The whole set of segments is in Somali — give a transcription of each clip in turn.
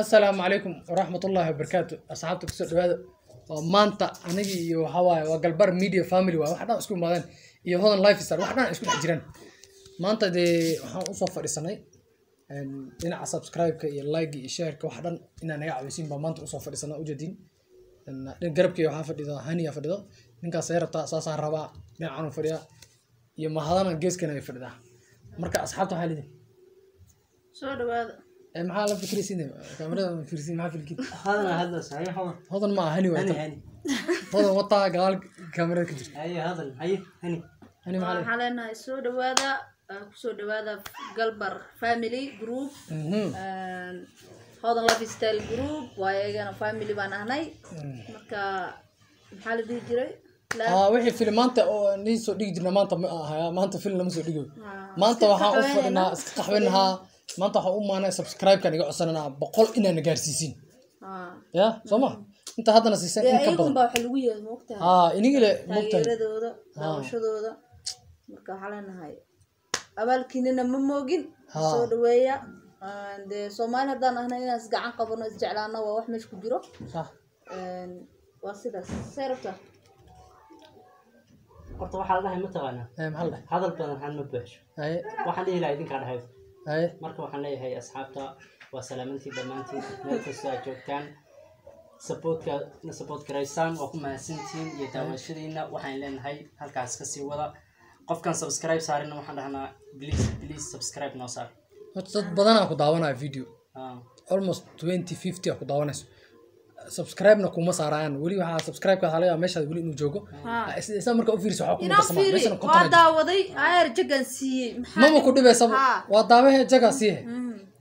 asalaamu calaykum waraxmatullaahi wabarakaatu asxaabta ku soo dhawaada waa maanta anigii iyo waxaa waaye waa galbar media family waay wax dhan isku imaadeen iyo hodan lifestyle wax dhan isku dhex jiraan maanta dee waxaan u soo fadhiisanay een, dhinaca subscribe-ka iyo like iyo shareka. Wax dhan inaa naga cawisiin baa maanta u soo fadhiisanaa ujeediin garabkii waxaa fadhido haniya fadhido. Ninkaas ay rabtaa saasaan rabaa dhinacan fadhiyaa. Iyo mahadana geeskana ay fadhidaa. Marka asxaabta waxaa lidin soo dhawaada maxaa la fikiraysiin kaamirada ma fikirsiin maxaa filkiin هذا هذا صحيح هو hodan ma aha hani waay هني tan. هني hodan wataa gadaal kaamirada ka jirta هاي هذا هاي هني hani maxaa le waxaan leenahay soo dhawaada ah, kusoo dhawaada galbar family group Mhm. een, hodan lifestyle group waa iyagana family baan ahnay marka maxaa la dhihi jiray La- ah wixii filimaanta oo nii soo dhigi jirna maanta ma aha maanta film lama soo dhigo Ah, maanta iska waxaan u qaxweynayna. fadhinaa iska qaxweynahaa maanta waxaan u maanay subscribe-kan iga codsananaa boqol inaana gaarsiisiin Ah. ya soo ma? Inta haddana siiseen dee in ka ayagun badan. baa waxa lagu yahay moogtahay ah inigile mogtahay taageeradooda daawashadooda marka waxaa leenahay abaalkiinina ma moogin? Ha. soo dhaweeya. Een, dee soomaali haddaan ahnay inaan isgacan qabano isjeclaano waa wax meesha ku jiro. Sax Een, waa sidaas. See rabtaa horta waxaa la dhahay mataqaanaa Eh, maxaa la dhahay? Hadal badan han ma buuxsho haye waxaan dhihi lahaa idinkaa dhahay. haye marka waxaan leeyahay asxaabta waa salaamantii dhammaantiin. Meel kastoo aad joogtaan sapoortka na support garaysaan waa ku mahadsantihiin iyo daawashadiina waxaan leenahay. Halkaas ka sii wada. Qofkan subscribe saarina waxaan dhahnaa please please subscribe noo saar. Dad badanaa ku daawanaya video. Almost twenty fifty a ku daawanayso subscribe-na kuma saarayaan weli waxaa subscribe-ka waxaa laga meeshaad weli inuu joogo. Ah, is- isaa marka u fiiriso waxaa kuma darsamaa fiiri meeshana waa daawaday. Ayar jagan siiyey. Mama ku dhibaysaba waa daawahe jagaa siihe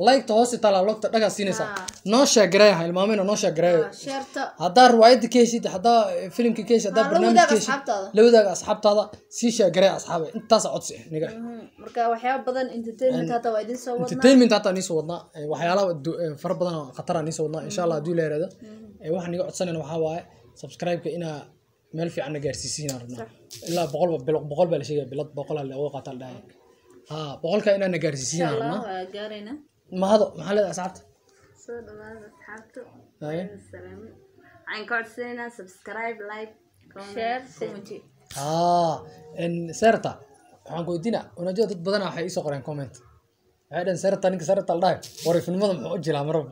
Like-ta hoos talaa logta dhagaa siinaysaa noo sheegareeya ha ilmaamina noo sheerta haddaa riwaayadda ka heshid haddaa filimka ka heshid haddaa barnaamijka ka heshid la wadaaga asxaabtaada sii sheegareeya asxaabe. Intaasa codsi niga. Mhm. entertainment hataa niisoo wadnaa. Eh, waxyaalaha eh, fara badan khatara niisoo wadnaa insha allah haddii la yaraado waxaan niga codsanayna waxaa waaye subscribe-ka inaa meel fiican na gaarsiisiinaan rabnaa ilaa boqolba boqol baa la sheegaya bilad boqol aa looga qaataa dhahay ha boqolka inaa na allah rabnaa mahado maxaa leedahay asxaabta soo dhawaada asxaabta salaamo waxaan ka codsanaynaa subscribe like share comment. en serta waxaan ku weydiinaa unajua dad badanaa waxay iisoo qoreen comment. waxay dhaheen serta ninka serta la dhahay wariifnimada muxuu u jilaa maraba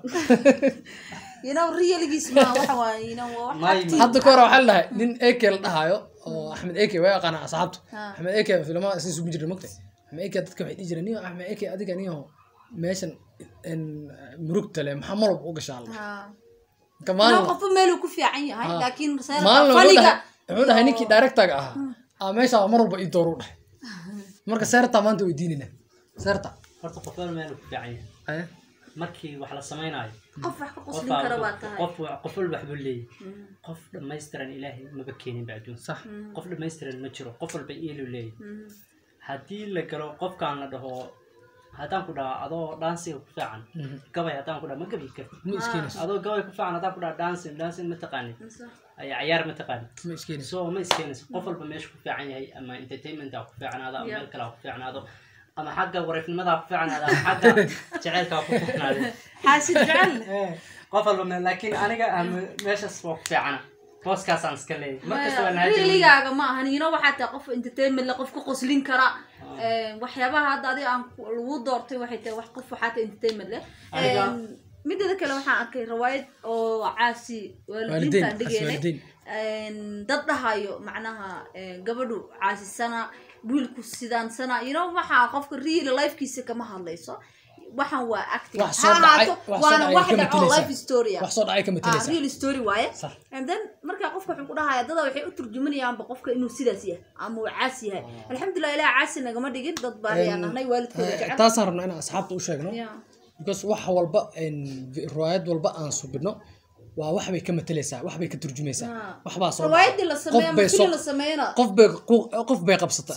hadda ka hore waxaa la dhahay nin eke la dhahayo oo axmed eke waa yaqaana asxaabtu axmed eke filmaha si isugu jira mogta axmed eke dadka waxay dhihi jireen niyo axmed eke adiga niyo meeshan murugta le maxaa malab u gashaa ku wuxuu dhahay ninkii directorga ahaa. Aa meesha mar walba ii dooru dhahay. Marka serta maanta weydiinayna serta horta qof walba meel ku fiican yahay. Markii wax la samaynayo. Qof wax ka qof qoslin kara waa tahay. qof qof walba waxbuu leeyahay. Qof dhammaystiran ilaahay maba keenin ba adduun sax. Qof dhammaystiran ma jiro qof walba iiluu leeyahay. Mhm. haddii la galo qofkaan la dhaho هتان كده هذا دانسين فعلا قبل هتان كده ما قبل كده مسكين هذا قبل فعلا هتان كده دانسين دانسين متقنين أي عيار متقنين مسكين سو مسكين قفل بمش فعلا هي أما إنترتينمنت أو فعلا هذا أما الكلام فعلا هذا أما حقه وريف المذا فعلا هذا حقه جعل كافو فعلا حاسس جعل قفل بمن لكن أنا قا مش أسوق فعلا booskaasaan iska leeyahay. Markasta waa naajir realigaaga ma ahan know waxaa tahay qof entertainment le qof ka qoslin kara. Een, waxyaabaha hadda adiga aan lagu doortay waxay tahay wax qof waxaa tahay entertainment leh. Mideeda kale waxaan arkay rawaayad oo caasi waalidiin waalidiintaan Een, dad dhahayo macnaha een, gabadhu caasisana wiilku sidaansana know waxaa qofka real lifekiisa kama hadlayso waxaan waa acting. Wax soo waana wax dhaco life story ah ah real story waaye? And then markaa qofka wuxuu ku dhahaya dada waxay u turjumanayaanba qofka inuu sidaas yahay ama uu caasi yahay. Alxamdulilah ilaah caasi nagama dhigin dad baan ayaan nahnay waalidkooda Eh, jecel. taasaan rabnaa inaan asxaabta u sheegno. Because wax walba riwaayad walba aan subino waa wax bay ka matalaysaa wax bay ka turjumaysaa. Ah. waxbaa soo qof bay qabsatay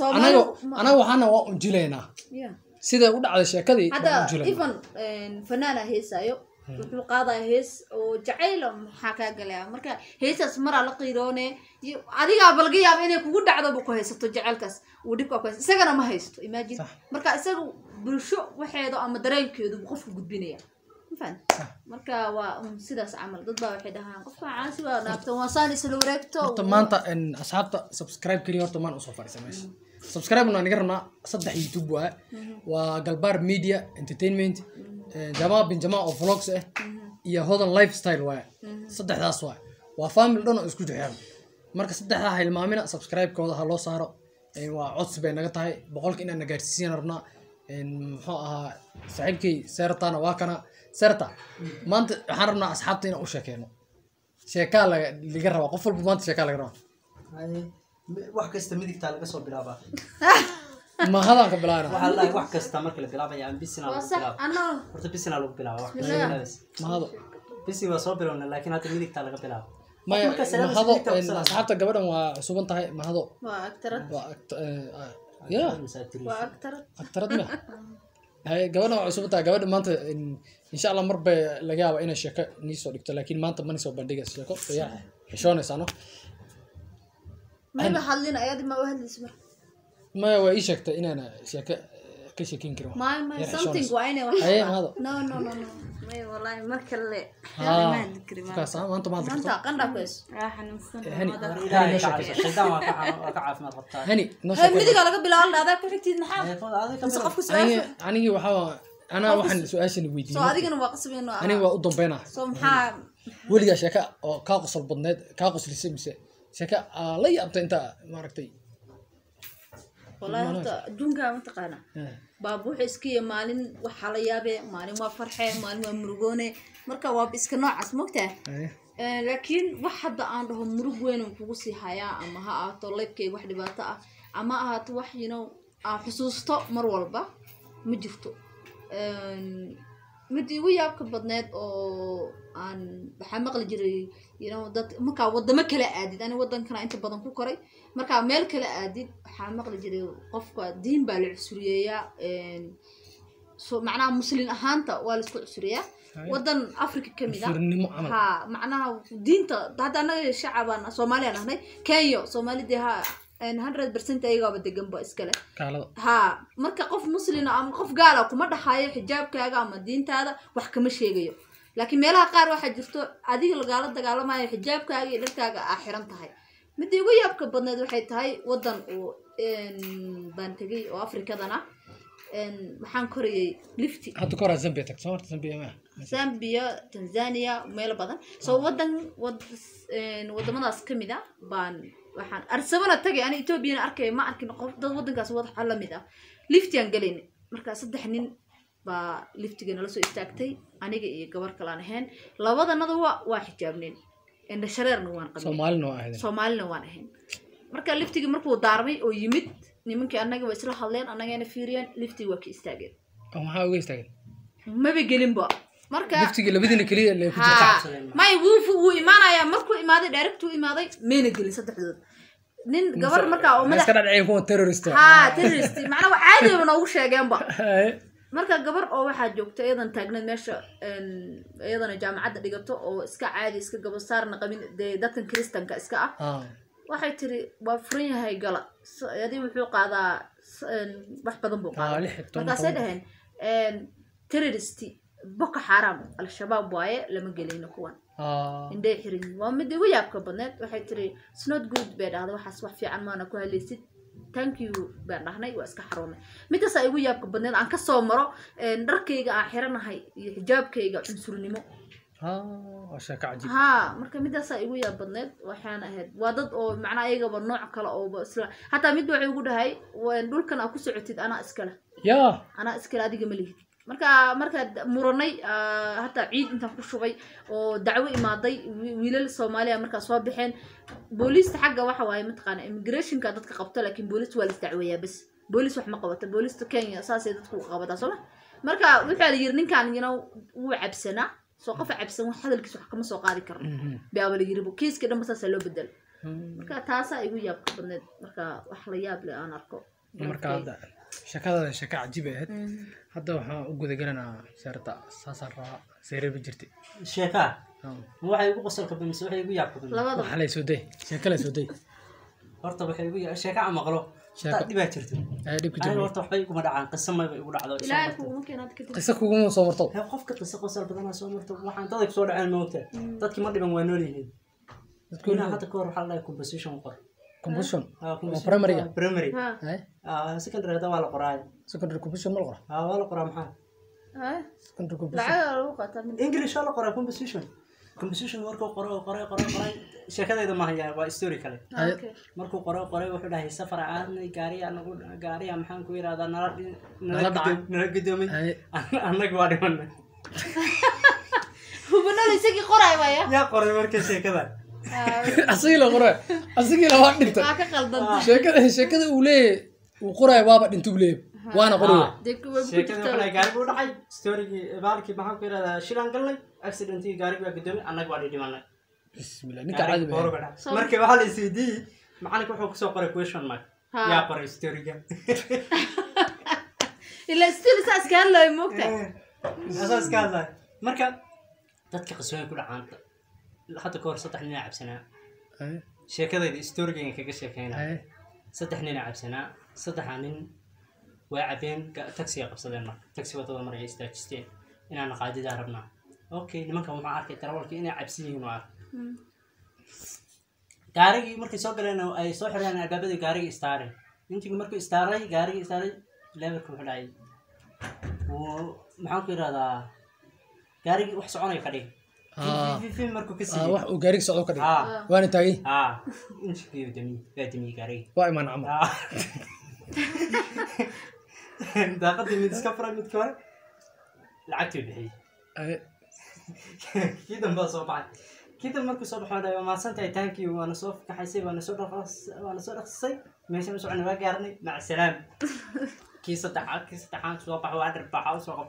anaga waxaana waa unjilaynaa Yeah. sida u dhacday sheekadii hadda waan unjilaynaa even fanaana heesaayo wuxuu qaadaya hees oo jacayla maxaa kaa galaya marka heesaas maraa la qiiroone iyo adigaaba laga yaaba inay kugu dhacdoba ku haysato jacaylkaas uu dhibka ku haysto. Isagana ma haysto imagine. Sax. marka isaga bulsho waxeedo ama dareenkeedu buu qofku gudbinaya. Marka waa un sidaas camal. Dad baa waxay dhahaan qofka caasi waa naagtan waa saan isla wareegto. maanta asxaabta subscribe keliya horta maan u soo fadhiisa meesha subscribe na niga rabnaa saddex youtube waa waa galbaar media entertainment eh, jamaa bin jamaa oo vlogs ah iyo hodan lifestyle waay. Saddexdaas waay. Waa family dhan oo isku jixeeran. Marka saddexdaa hilmaamina subscribe-kooda ha loo saaro. Eh, waa codsi bay naga tahay. Boqolka inaan na gaarsiisiin rabnaa muxuu ahaa saaxiibkay sertana waa kana. Serta maanta waxaan rabnaa asxaabta inaan u sheekeyno sheekaa laga rabaa. Qof walba maanta sheekaa laga rabaa wax kasta midigtaa laga soo bilaabaa ma hadaan ka bilaabana? Waxaa la dhahay wax kasta marka la bilaabaya aan bisina waa lagu bilaaba. horta lagu bilaaba wax kasta soo bilowna laakiin hadda midigtaa laga bilaaba. Maya Marka salaam ma hado midigta ku en, salaam. asxaabta gabadhan waa cusuban tahay ma hado waa agtarad. Waa act- ya Masaatiriin. waa agtarad aktarad ma haye gabadhan waa cusuban tahay gabadha maanta en, insha allah mar bay laga yaaba inay sheeko nii soo dhigto laakiin maanta mani soo bandhigaysa sheeko. Yaa xishoonaysaa maya waa ii sheegtay inaana sheeko ka sheekeyn karin anigii waxaa anaa waxaan su-aashan weydiiyey aniga waa u dambeynaa weligaa sheeka oo kaa qosol badneed kaa qoslisay mise sheeka aa la yaabta inta maaragtay. Wallahi horta adduunkaa mataqaana. Eh, baab wuxuu iska yahay maalin waxaa la yaabe maalin waa farxe maalin waa murugoone. Marka waaba iska noocaas mogtaa eh, laakiin wax hadda aan dhaho murug weyn aan kugu sii hayaa ama ha ahaato leybkayga wax dhibaato ah ama ahaato wax you know aan xusuusto mar walba ma jirto Een, mid igu yaabka badneed oo aan waxaa maqli jiray dad markaa wadamo kala aadid. Ani wadankana inta badan ku koray. Markaa meel kala aadid waxaa maqli jiray qofka diin baa la cusuriyeeyaa macnaha muslin ahaanta waa la isku cusuriyaa wadan africa ka mid ah. furnimo camal. Ha macnaha diinta hadda anaga shacabaan soomaaliyaan ahnay kenya soomaalidii ha hundred percent ayagaaba deganba iskale. Ha marka qof muslina ama qof gaala kuma dhaxaayo xijaabkaaga ama diintaada wax kama sheegayo. Laakiin meelaha qaar waxaa jirto adiga lagaala dagaalamayo xijaabkaaga iyo dharkaaga aa xiran tahay. Midii ugu yaabka badneed waxay tahay wadan uu baan tegay oo afrikadan ah waxaan korayay lifti. Hadda zambia tagto soo marta zambia ma zambia tanzania meelo badan. So wadan wadamadaas ka mid a baan waxaan arsabana tagay ani ethoobiana arkay ma arkin qof dad wadankaas waxa la mid ah. Liftiaan galayna marka saddex nin baa liftiga nala soo istaagtay aniga iyo gabar kalaan ahayn. Labadanada waa waa xijaabneen indha shareerna waan soomaalina waa soomaalina waan ahayn. Marka liftigii markuu daarmay oo yimid nimankii annaga waa isla hadleen annagana fiiriyeen liftigii waa ka istaageen. Maba gelinba marka liftigii labadiina keliya lee ku ha. jirta. May wuu imaanayaa markuu imaaday direct wuu imaaday mayna gelin saddexdood. Nin gabar markaa oo ma iska madax dhadhaceen kuwa terrorist. Macnaa caadiba noogu sheegeenba marka gabar oo waxaa joogta iyadan taagneed meesha iyadana jaamacadda dhigato oo iska caadi iska gabasaarna qabin dee dadkan kristanka iska ah. Waxay tiri waa furan yahay gala. Adi wuxuu qaadaa wax badan buu Ah, iyo toban markaasay dhaheen een, terrorist boko xaram al-shabaab waaye lama gelayno kuwan indhay yihiin waa mid igu yaabka badneed waxay tiri snot good bay dhahday waxaas wax fiican maana ku halaysid thank you baan dhahnay waa iska xaroomay midaasaa igu yaabka badneed aan kasoo maro dharkayga aan xiranahay iyo xijaabkayga cunsurnimo haa marka midaasaa igu yaab badneed waxaan ahayd waa dad oo macnaa ayagaba nooc kale ooba isla hataa mid waxay ugu dhahay "Waan dhulkan aa ku socotid anaa iskale anaa iskale adiga ma lihid marka markaa muranay ah, hataa ciid intaan ku shubay oo dacwo imaaday wi- wiilal soomaaliya markaa soo baxeen booliista xagga waxa waaye mataqaana immigrationka dadka qabto laakiin booliista waa la isdacweeyaa bes. Booliis wax ma qabato booliista kenya saasay dadku qabataa sooma marka waxaa la yiri ninkan you know, wuu cabsanaa soo qofa cabsan wax hadalkiisa wax kama soo qaadi karno baaba la yiribo kiiskii dhanba saasaa loo bedel. Marka taasaa igu yaabka badneed. Marka wax la yaab leh aan arko. Marka hadda sheekadada sheeko cajiib ay ahayd hadda waxaan u gudagelanaa seerta saasaan rabaa seereba jirtay sheekaa ma waxay igu qosolka bamise waxay igu bamise labada. Waxaa lay soo day. Sheeko lay soo day. Horta waxay igu ya- sheeka aan maqlo dhibaa jirto. Ay dhibka jirta horta waxbay iguma dhacaan qiso mayba igu dhacdo qiso kuguma soo marto. Qofka qiso qosol badanaa soo marto. Waxaan daday ku soo dhaceen ma ogtahay dadkii ma dhiban waa nool yihiin. Dadku ilaa hadda ka hor waxaa la dhahay composition qor composition. Ah, composition- primary-ga? ah, primary. Ha. Ay Ah, secondary hadda waa la qoraay secondary composition ma la qora Ah, waa la qoraa maxaa? Ha? Secondary composition. Lacaga lagu qaataa mid. English waa la qoraa composition. Composition markuu qoro qoray qoray qoray sheekadayda ma hayaa waa story kale. Ah, okay. Markuu qoro qoray wuxuu dhahay safar aadnay gaariya nagu gaariya maxaan ku yidhahdaa nala dhi- Nala nala dhacay. gudoom- nala gudoomay ay annaga waa dhimanay hubanada isagii qoraay waya yaa qoray marka sheekada asagii la qora asagii la waa dhinta waa ka qaldan sheekada sheekada uu leeyahay uu qoraayo waaba dhinta uu leeyahay waana qoraya dee way ku sheekada wuxuu dhahay jirtaa gaariga u dhacay storygii baalkii maxaan ku yidhahdaa shilaan galnay accidentii gaariga waa gudoomay annaga waa dhimanay bismillah ninka caadi baa marka waxaa la isweydiiyey macalinka wuxuu ku soo qoray question mark. yaa qoray storyga ilaa still saas ka hadlayo moogta asaas ka hadlay marka dadka qisooyin ku dhacaan حط الكوره سطح نلعب سنة. شكلها دي استورجين كقشه كينا سطح نلعب سنة. سطح عنين وعبين تاكسي قبصلي مرة تاكسي وطول مرة يستاكستين إن أنا قاعد داربنا أوكي نمكن كان معارك ترى ولك إنا عبسيه معارك قاري مركي سوق لنا أي صحر أنا قبل قاري استاري أنت مركي استاري قاري استاري لا بكم حلاي ومحاكي هذا قاري وحصوني قليل dhig Ah. fifin markuu ka ah, siiyey wax uu gaariga socdo ka dhigay ah waana taagay ah injigii damiye waa damiyey gaarigii waa imaan camal Ah. daaqadii mid iska furay midkii hore lacagtii bixiyey ay kii dambaa soo baxay kii dambe markuu soo baxo dhahay waa mahadsantahay taankii waana soo kaxaysay waana soo dhaqas waana soo dhaqsisay meeshaan u soconay waa gaarnay maca salaam kii saddexaad kii saddexaad soo baxo waa dharbaaxa usoo qab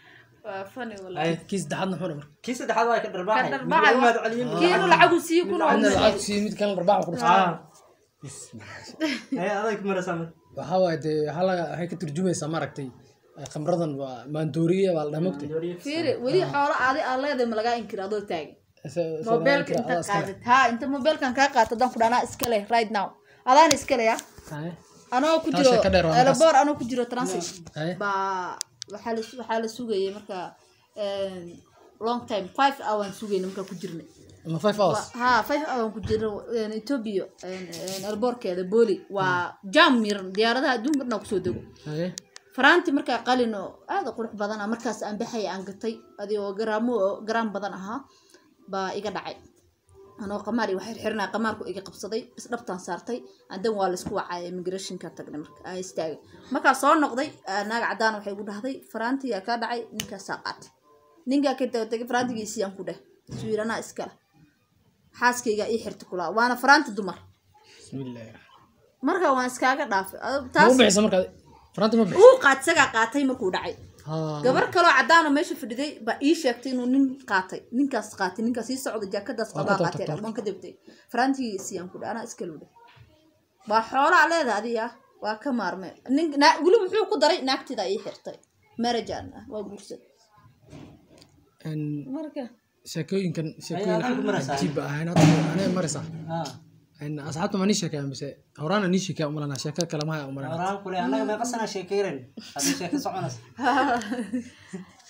gaariga saaranahay tartiib waa inaa wada waa funny Ay. wallahi kii saddexaadna muxuu dhabar kii saddexaad waa ka dharbaaxay Ka dharbaaxay, mid waa celiyin kiinu lacagu siiyo kuna midna waa lacag siiyey mid kalena dharbaax ku dhufta ah. Ee aday ku maraysaa marka waxaa waaye dee waxaa laga waxay ka turjumaysaa maaragtay eh, khamradan waa maandooriya baa la dhaha mogtay fiiri weli xoolo aadi aan leedahay ma lagaa inkira adoo taagan. Mobeelka inta qaadid. ha inta mobeelkan kaa qaata adaan ku dhaanaa iska leh right now. Adaan iska leh ya anoo ku Taas jiro ka dheer waa markaas. elabor anoo ku jiro transit Aye. baa waxaa la sugayay marka long time. Five hours sugayna markaa ku jirnay. Ha five hours ku een, een, elboorkeeda booli waa jam miran diyaaradaha adduunka dhan ku soo dego. Faraanti markaa qalin oo aad u qurux badan ah markaas aan baxay aan gatay adigoo garaamo garaam badan ahaa baa iga dhacay anoo qamaar iyo waxay xirnaa qamaarku iga qabsaday is dhabtaan saartay andan waa la isku wacay immigrationka tagnay marka aa istaagay. Markaa soo noqday aa, naag cadaan waxay ku dhahday faraantigaa kaa dhacay ninkaasaa qaatay. Ninkaa ka daba tagay faraantigiisii aan ku dheh swiiranaa iskale xaaskayga ii xirta kulaa waana faraanti dumar. Marka waan iskaaga dhaafay. Uu isagaa qaatay markuu dhacay. Ha. Gabar kaloo cadaan oo meesha fadhiday baa ii sheegtay inuu nin qaatay. Ninkaas qaatay ninkaas ii socda jaakadaas Waa qabaa qaatay waan ka debtay farantigiisii aan ku dha anaa iska luudha waa xoolaa leeda adiga waa ka maarme nin weli wuxuu ku daray naagtidaa ii xirtay. Marajaan ah. Waa guursad marka. sheekooyinkan sheekooyin cajiib hadda anay maraysaa. Ah asxaabta ma nii sheekaya mise horaana nii sheekaya umalana sheeko kale maha umalana waraan kule annaga meeqa sana sheekeyran haddii sheeko soconaysa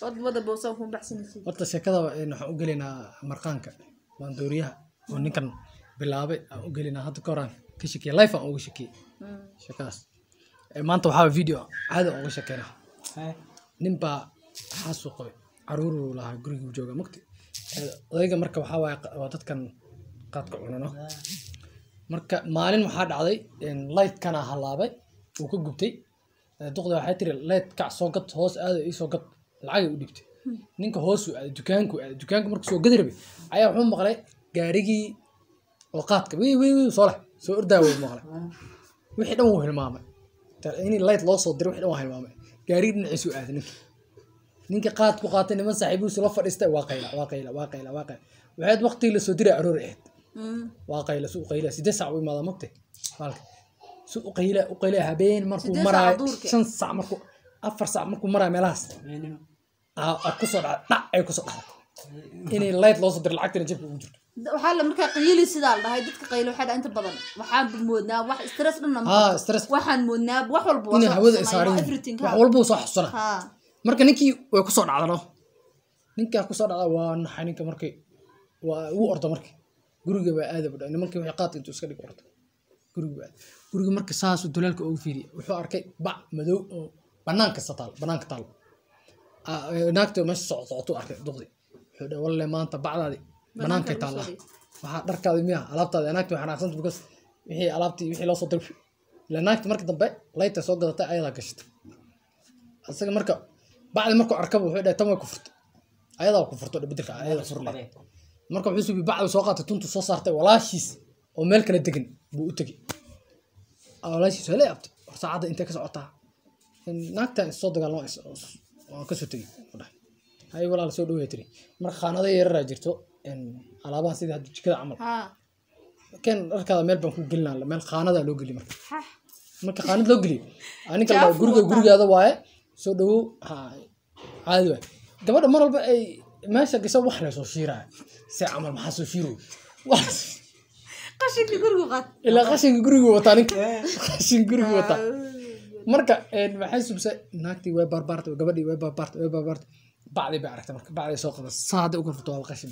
wad wada boosaan ku baxsanaysid horta sheekada waxaan u gelaynaa marqaanka maandooriyaha oo ninkan bilaabay aan u gelaynaa hadda ka horaan ka shekeya life aan uga shekeyey sheekadaas maanta waxaa video caadi aan uga shekeynaa Eh, nin baa xaasuu qabay caruuruu lahaa guriguu jooga mugti odayga marka waxaa waaye waa dadkan qaadka cunano marka maalin waxaa dhacday lightkana halaabay uu ka gubtay. Duqda waxay tiri light kac soo gad hoos aada ii soo gad lacagay u dhibtay ninka hoosuu aaday dukaanku aaday dukaanku markuu soo gadi rabay ayaa wuxuu maqlay gaarigii oo qaadka wii wii wii soo leh soo ordaa wuu maqlay. Wixii dhan wuu hilmaamay. In light loo soo diray wixii dhan waa hilmaamay. Gaarigi dhinaciisu aaday ninka. Ninka qaad ku qaatay niman saaxiibihiisu la fadhiistay waa qayla waa qayla waa qayla waa qayla. Waxayd waqtigii la soo diray aroor ahayd waa qayla qayla siddeed u imaada mogte maalka. Habeen markuu maraayo shan saac markuu afar saac markuu maraayo meelahaas. Aa aa ku soo dhacday dhac ay ku soo dhacday inay light loo soo lacagtina jabka ugu jirto. Waxaa la markaa qiili sidaa la dhahay dadka qaylo waxaa dhaa inta badan. Waxaan moodnaa wax stress dhanna qabto. stress. waxaan moodnaa wax walba inay hawada everything wax walba uu soo xasuusana ha marka ninkii way ku soo dhacdano ninkaa ku soo dhacda waa naxay ninka markay waa ugu orda markii guriga baa aada badha nimankii waxay qaata intuu iska dhig orda guriga guriga marka saasuu dalaalka ugu fiiriya wuxuu arkay bac madow oo banaanka sataal banaanka taal. Ah, eh, naagta meesha soco socotuu arkay duqdi. Wuxuu dhahay walle maanta bacdaadi banaankay soo waxaa dharkaadi miya alaabtaadi naagta waxaa naaqsanta because wixii alaabtii wixii loo soo diray ila naagta marka dambe layta soo gadatay ayadaa gashatay asaga marka bacdi markuu arkaba wuxuu dhahay tan way ku furtay. Ayadaa ku furto bedelka ayadaa furle marka wuxuu sugi bacdi soo qaatay tuntu soo saartay walaashiis oo meel kala degan buu u tegey. Ah, walaashiis waa la yaabtay. War saacadda intee ka socotaa is soo is- waan ka soo tegey hay walaal soo dhaweey tiri. Marka khaanado yararaa jirto alaabaha sidii hadda jikada camal. Keen dharkaada meel baan ku gelinaa meel khaanadaa loo geliy marka. Marka khaanad loo geliyo aninka Jaafu guriga gurigaada waaye soo dhawow ha caadi waay gabadha mar walba ay meesha gasho wax laysoo shiiraya se camal maxaa soo qaad ilaa qashinka gurigu wataa ninka qashin gurigu wataa marka maxay subsay naagtii way barbaartay gabadhii way barbaartay way barbaartay bacdii bay aragtay marka bacdii soo qaday saada uga furto waa qashin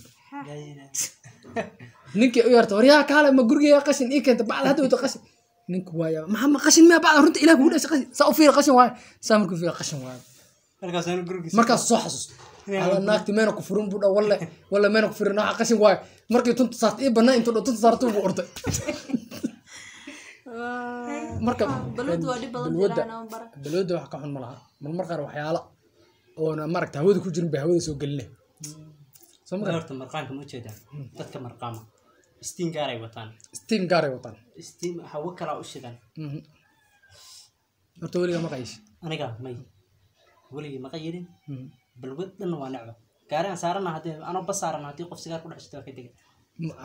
ninkii u yarta waryaa kaale ma gurigeega qashin ii keenta bacda hadda wata qashin ninku waaya maxaa ma qashin miya bacda runta ilaah kugu dhashay qashin saa u fiira qashin waaye saa markuu fiira qashin gurigiisa markaas soo xasuusta naagti meena ku furin buu dha walle walle meena ku furin. Waxa qashin waaye markii tunta saart ii banaa intuu dha tunta saartuu buu orday. Marka balwada wax ka xun ma laha marmar qaar waxyaala oona maaragta hawada ku jirin bay hawada soo geline soo ma horta marqaanka ma u jeedaa. Dadka marqaama. Stiin gaaray wataan. Steam gaaray wataan. Stiin hawo kalaa u shidan. Mhm. horta weliga ma qaysh aniga may. Weligii maqa yidhin balwad dhan waa necba gaarigan saarana haddii anoo bas saaran haddii qof sigaar ku dhex jirto waa ka dega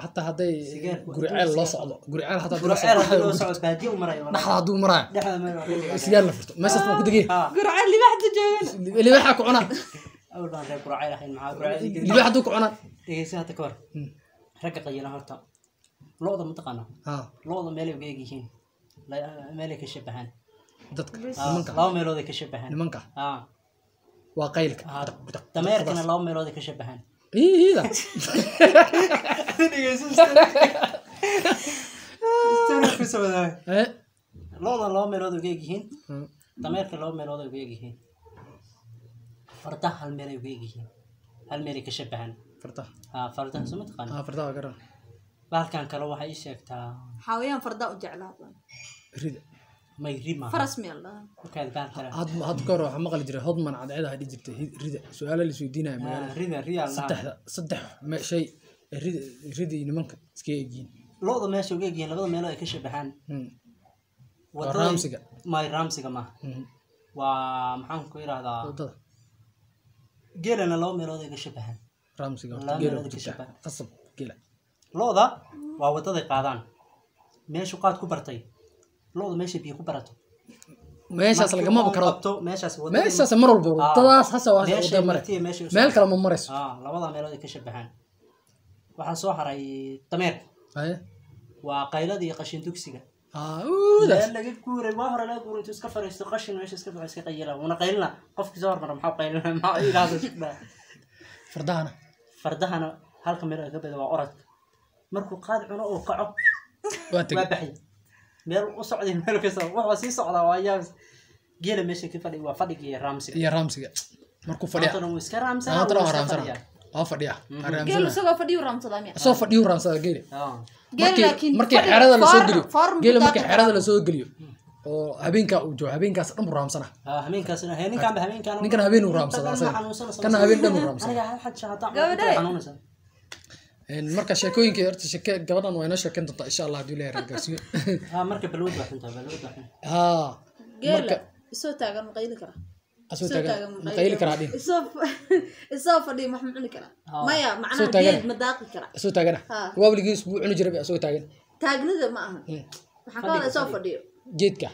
hataa hadday Sigaarku guriceel hadduu loo sigaar- socdo guriceel hataa hadduu burceel haddii loo loo socdo socdo baadiye u marayo dhaxda hadduu maraayo dhexda meel waa ka dega sigaar la furto meeshaas baan ku degay haa gurcad libaxda joogan libaaxa ku cunaa awal baan reer burceel ahayn maxaa burceel libaax hadduu ku cunaa dhegeysa hadda ka hor Hmm. Waa qaylka. Dameerkana laba meelood ay ka shabahaan. Iida eh? Lo-da laba meelood uga egyihiin Hmm. dameerka laba meelood uga egyihiin fardaha hal meel ay uga egyihiin hal meel ay ka shabahaan. Fardaha soo mataqaana ha farta waa garan bahalkan kale waxay ii sheegtaa. Xawayaan fardaa u jeclaa rida maaha ka hor waxaa maqli jiray hodman cadceeda hadhi jirtay rida su'aalo la isweydiinaya magaalada Haa, rida riyaal lahaa saddexda saddex me- shay ee rida iyo nimanka iskaga egyihiin lo-da meesha uga egyihiin labada meelood ay ka shabahaan. Hmm. Raamsiga. may raamsiga maaha Mhm. waa maxaan ku idhahdaa waddada geelana laba meelood ay ka shabahaan. Shabaha. qasab geela. Lo-da waa wadaday qaadaan. Meeshu qaad ku bartay lo-da meesha biyo ku barato meeshaas lagamaba karo mar walba hasa mare meel kale ma marayso labada meelood ay ka shabahaan waxaa soo haray dameerka waa qaylada iyo qashin dugsiga laga guuray waa hore laga guuray intuu iska fariisto qashin meesha iska iska qayila una qaylina qofkii soo hormara maxaa qaylina maxaa fardahana fardahana halka meel ka bada waa orodka markuu qaad cuno oo kaco waa baxay meel u socday meel kasta wuxuu sii socdaa waa yaabs geela meesha ka fadhi waa fadhiga iyo raamsiga iyo raamsiga markuu fadhiya wuu iska raamsanaa waa iska raamsana fadhiyaa waa fadhiya isagoo fadhiyu raamsadaa miya fadhiyu raamsada geela Ah. markii xerada la soo foor- geliyo geela markii ka xerada la soo geliyo oo habeenkaa uu joogo habeenkaas dhan buu raamsana Ah, ninkan habeen uu raamsadaa asaga. Kana habeen dhan uu raamsadaa. Marka sheekooyinka horta sheeke gabadhan waa inoo sheekeyn doontaa insha allah haddii ilaahay gaarsiiyo ah marka balwad baa xuntaa balwad baa xun haa geela marka isoo taagan ma qayli kara. Asoo Isoo taagan taagan ma qayli karaa dhin isoo isoo fadhiya wax ma cuni karaa Haa. maya Isoo macnaha geed ma daaqi karaa asoo taagana waa weligiis buu cuni jiray asoo taagan. Taagnida ma aha Hmm. waxaan ka wada isoo fadhiyo. geedka.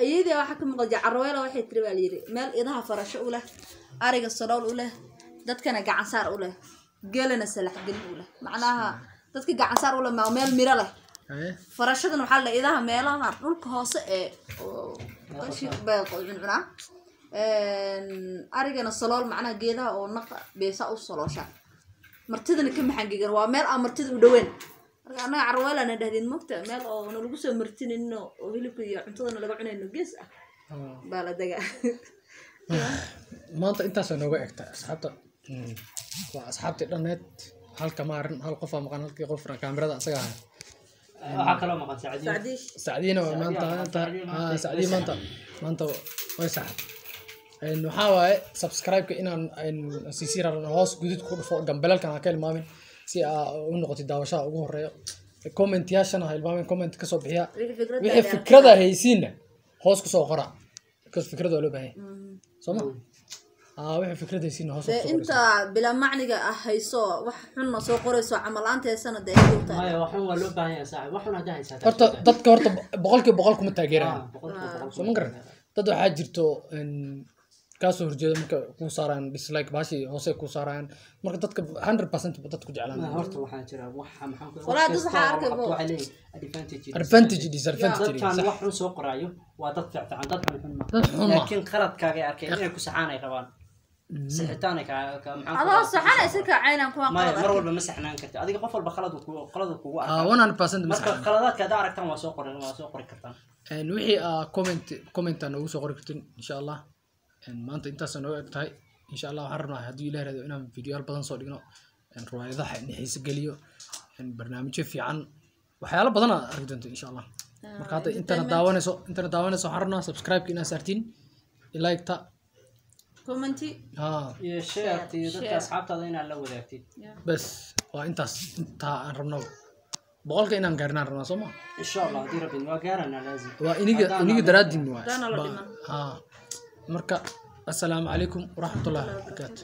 Ayadii waxaa ka muuqda jacarweela waxay tiri baa layidhi meel idaha farasho u leh ariga salool u leh dadkana gacansaar u leh gelana salax gelin u leh. Macnaha dadka gacansaar u leh maa meel miro leh. Haye. farashadan waxaa la idaha meelaha dhulka hoose ee bay cuncunaa arigana salool macnaha geedaha oo naqa beesa u saloosha. Martidana ka maxangegan waa meel aan martida u dhaweyn. Marka annaga carweelana dhahdeen mogta meel oo nalagu soo martinayno oo hilibka iyo cuntadana laga cunayno gees ah Ah. baa la degaa. Maanta intaasoo nooga egta asxaabta. Waa asxaabtii dhanneed halka maarin hal qofaa maqan halkii qofna kaamirada asaga sacdiish. Sacdiina waa maanta maanta way saxad waxaa waaye subscribe-ka inaan raran hoos gudud ku dhufo gambelalkan ha ka ilmaamin si aa u noqotid daawashada ugu horeeyo commentayaashana ha ilmaamin comment ka soo bixiya. Wixii fikrad wixii fikrada haysiinna hoos ku soo qora because fikrada waa loo baahan yahay. Soo ma inta bilaa macniga ah hayso wax xunna soo qorayso camalaanteesana dee joogta maya waxun waa loo baahan yahay saaxib waxun haddaa haysataa horta dadka horta boqolkiiba boqol kuma taageeraan boqolkiiba boqol soo ma garan dad waxaa jirto een, kaasoo horjeeda marka kuu saaraan dislike baashii hoose kuu saaraan marka dadka hundred percent dadku jeclaan horta waxaa jira waxa maxaan ku Walaa dad waxaa arkay bo. waxay leeyihin advantage iyo advantage disadvantage dadkan wax xun soo qoraayo waa dad fiican dad xun xun ma dad xun ma laakiin qaladkaaga arkay inay ku saxaan ay rabaan mar walba ma saxnaan karti adiga qof walba qalad uu kugu qalad uu kugu ah arkaa one hundred percent marka qaladaadka haddaa aragtaan waa soo qoran waa soo qori kartaan. Wixii aa comment commenta noogu soo qori kartin insha allah maanta intaasa nooga eg tahay. Insha allah waxaan rabnaa haddii ilaah rahdo inaan videoyaal badan soo dhigno riwaayadaha in xiise geliyo barnaamijyo fiican waxyaalo badan aad arki doonto insha allah marka hadda intana daawanayso intana daawanayso waxaan rabnaa subscribe-ka inaad saartiin like-ta commenti haa iyo sheerta iyo dadka share. asxaabtaada inaad la wadaagtid bes waa intaas intaa aan rabno boqolka inaan gaarinaan rabnaa soo ma insha allah haddii rabbi waa gaaranaa laazim waa iniga Haddaan iniga nabad- daraadin waa Haddaana la Ba- dhiman. haa marka assalaamu calaykum waraxmatullahi wabarakaatu